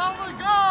Over, go!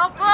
Op. Helpen!